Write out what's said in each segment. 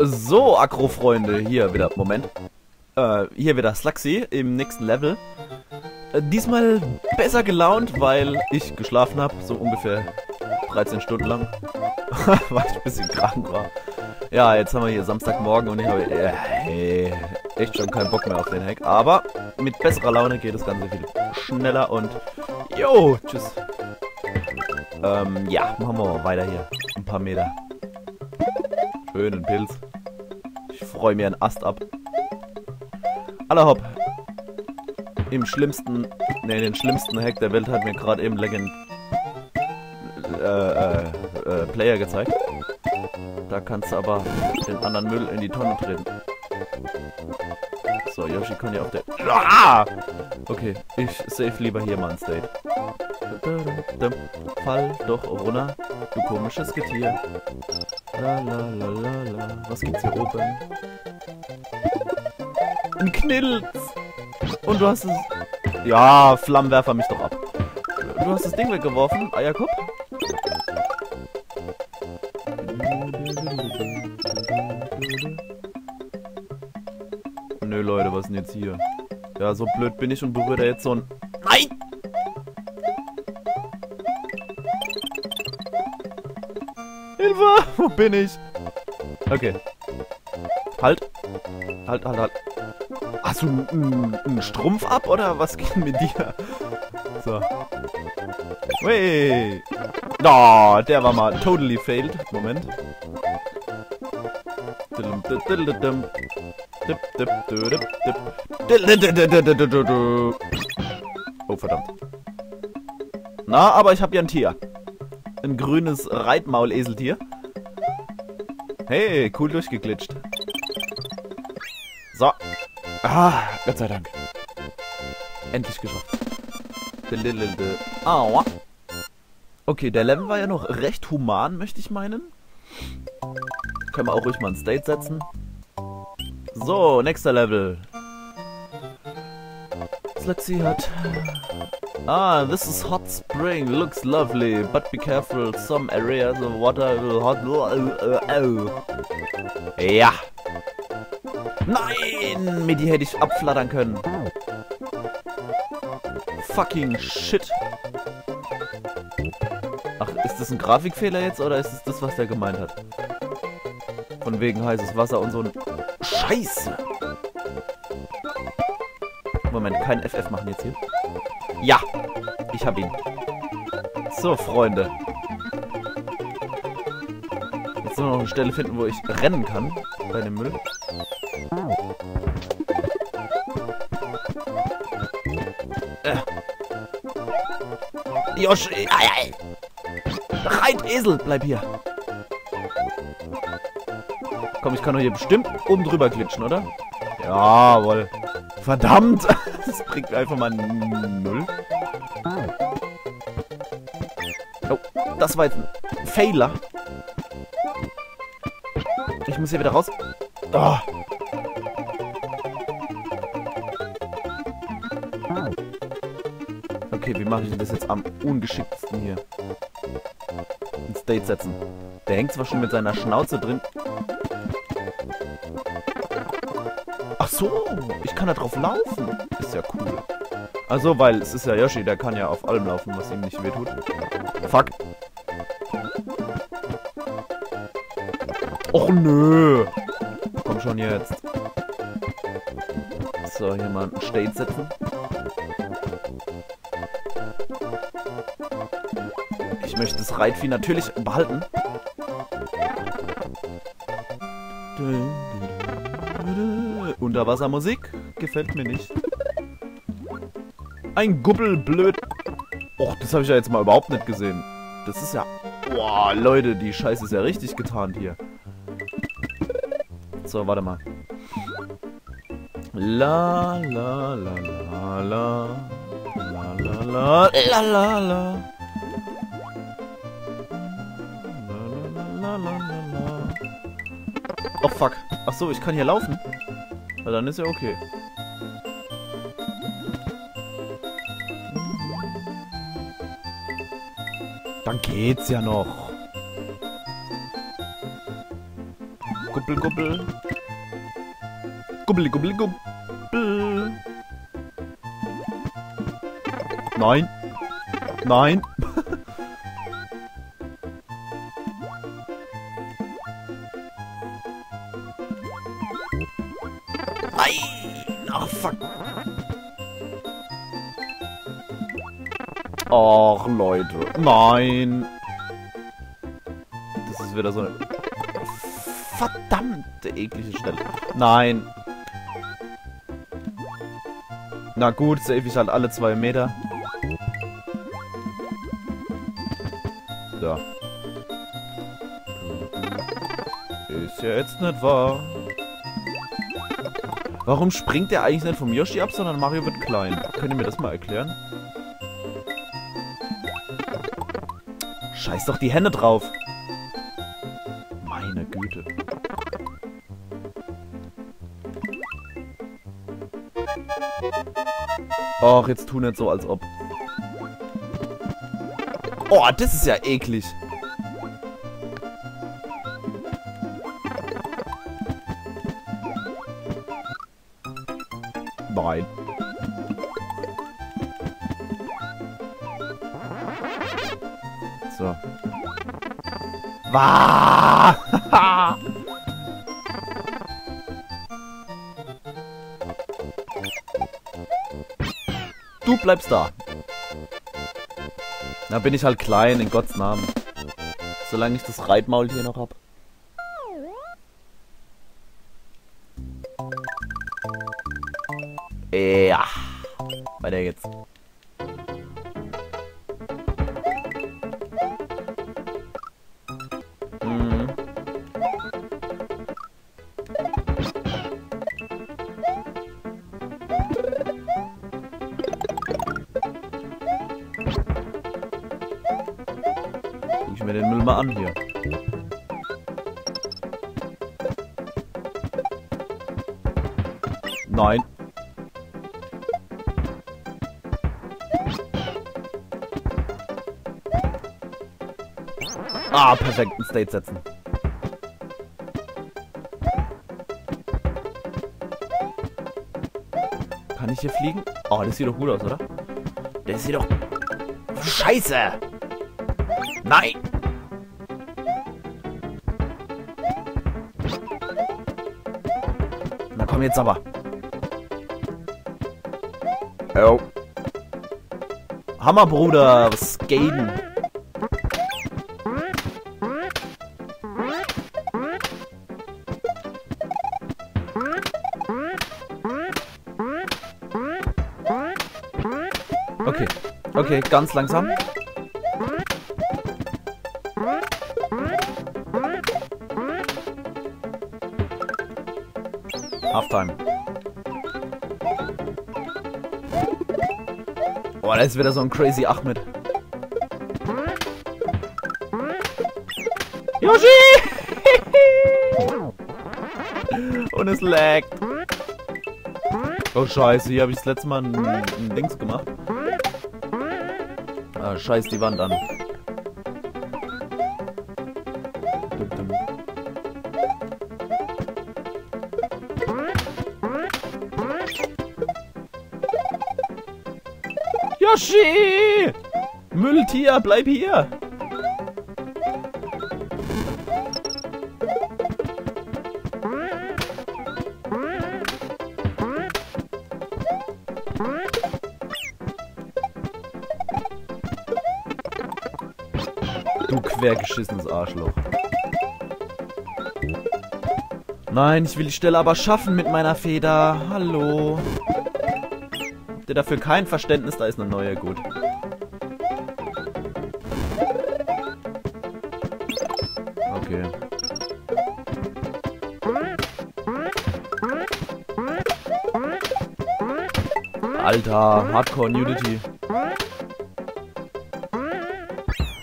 So, Akro-Freunde, hier wieder, Moment. Äh, hier wieder Sluxy im nächsten Level. Äh, diesmal besser gelaunt, weil ich geschlafen habe, so ungefähr 13 Stunden lang. weil ich ein bisschen krank war. Ja, jetzt haben wir hier Samstagmorgen und ich habe äh, echt schon keinen Bock mehr auf den Hack. Aber mit besserer Laune geht das Ganze viel schneller und jo, tschüss. Ähm, ja, machen wir mal weiter hier. Ein paar Meter. Schönen Pilz. Freue mir einen Ast ab. Aller hopp. Im schlimmsten, ne, den schlimmsten Hack der Welt hat mir gerade eben Legend äh, äh, äh, Player gezeigt. Da kannst du aber den anderen Müll in die Tonne treten. So, Yoshi kann ja auf der... Ah! Okay, ich save lieber hier mal ein State. Fall doch runter, du komisches Getier. La la la la la. Was gibt's hier oben? Ein Knilz! Und du hast es... Ja, Flammenwerfer mich doch ab. Du hast das Ding weggeworfen, Eierkopf? Nö, Leute, was ist denn jetzt hier? Ja, so blöd bin ich und berührt er jetzt so ein... Nein! Wo bin ich? Okay. Halt. Halt, halt, halt. Hast du einen Strumpf ab oder was geht mit dir? So. Wey. Oh, der war mal totally failed. Moment. Oh, verdammt. Na, aber ich habe ja ein Tier. Ein grünes Reitmauleseltier. Hey, cool durchgeglitscht. So. Ah, Gott sei Dank. Endlich geschafft. Aua. Okay, der Level war ja noch recht human, möchte ich meinen. Können wir auch ruhig mal ein State setzen. So, nächster Level. Slexi hat Ah, this is hot spring. Looks lovely, but be careful. Some areas of water will hot. Ja. Nein! Mit die hätte ich abflattern können. Fucking shit. Ach, ist das ein Grafikfehler jetzt oder ist es das, was der gemeint hat? Von wegen heißes Wasser und so ein... Scheiße! Moment, kein FF machen jetzt hier. Ja, ich hab ihn. So, Freunde. Jetzt nur noch eine Stelle finden, wo ich rennen kann bei dem Müll. Äh. Josh, Reit, Esel, bleib hier. Komm, ich kann doch hier bestimmt oben drüber glitschen, oder? Jawohl. Verdammt! Das bringt einfach mal null. Oh, das war jetzt ein Fehler. Ich muss hier wieder raus. Oh. Okay, wie mache ich das jetzt am ungeschicktesten hier? Ein State setzen. Der hängt zwar schon mit seiner Schnauze drin. Ach so, ich kann da drauf laufen. Ist ja cool. Also, weil es ist ja Yoshi, der kann ja auf allem laufen, was ihm nicht wehtut. Fuck. Och nö. Komm schon jetzt. So, hier mal ein State setzen. Ich möchte das Reitvieh natürlich behalten. Unterwassermusik gefällt mir nicht. Ein Gubbelblöd. Och, das habe ich ja jetzt mal überhaupt nicht gesehen. Das ist ja... Boah, Leute, die Scheiße ist ja richtig getarnt hier. So, warte mal. La la la la la la la la la la la Oh fuck. Ach so, ich kann hier laufen. Na dann ist ja okay. Dann geht's ja noch. Guppel. Guppel, guppel, guppel. Nein. Nein. Nein. Och, Leute. Nein. Das ist wieder so eine verdammte eklige Stelle. Nein. Na gut, save ich halt alle zwei Meter. So. Ist ja jetzt nicht wahr. Warum springt der eigentlich nicht vom Yoshi ab, sondern Mario wird klein? Könnt ihr mir das mal erklären? Scheiß doch die Hände drauf. Meine Güte. Och, jetzt tun nicht so, als ob. Oh, das ist ja eklig. Nein. So. Du bleibst da. Na bin ich halt klein, in Gottes Namen. Solange ich das Reitmaul hier noch hab. Ja. Weiter geht's. Mir den Müll mal an hier. Nein. Ah, perfekt, ein State setzen. Kann ich hier fliegen? Oh, das sieht doch gut aus, oder? Das sieht doch... Scheiße! Nein! Komm jetzt aber. Oh. Hammer, Bruder. Was skaten? Okay. Okay, ganz langsam. Halftime. Boah, da ist wieder so ein crazy Ahmed. Yoshi! Und es laggt. Oh scheiße, hier habe ich das letzte Mal ein, ein Dings gemacht. Ah, scheiß die Wand an. Yoshi! Mülltier, bleib hier! Du quergeschissenes Arschloch. Nein, ich will die Stelle aber schaffen mit meiner Feder. Hallo. Habt ihr dafür kein Verständnis? Da ist eine neue, gut. Okay. Alter, Hardcore Nudity.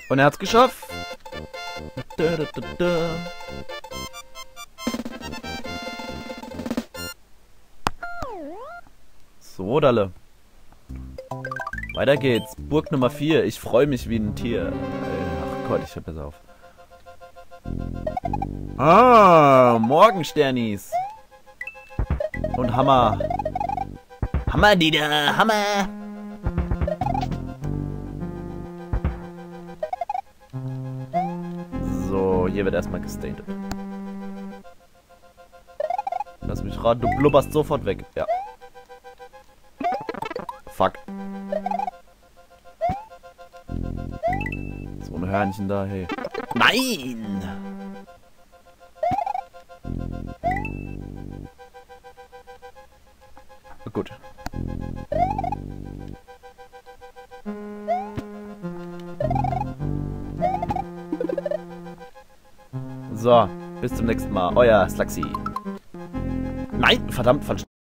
Und er hat's geschafft. Da, da, da. So, Dalle. Weiter geht's. Burg Nummer 4. Ich freue mich wie ein Tier. Ach Gott, ich hör besser auf. Ah, Morgensternis. Und Hammer. Hammer, Dieter, Hammer. So, hier wird erstmal gestatet. Lass mich raten, du blubberst sofort weg. Ja. So ein Hörnchen da, hey. Nein! Gut. So, bis zum nächsten Mal. Euer Slaxi. Nein, verdammt, falsch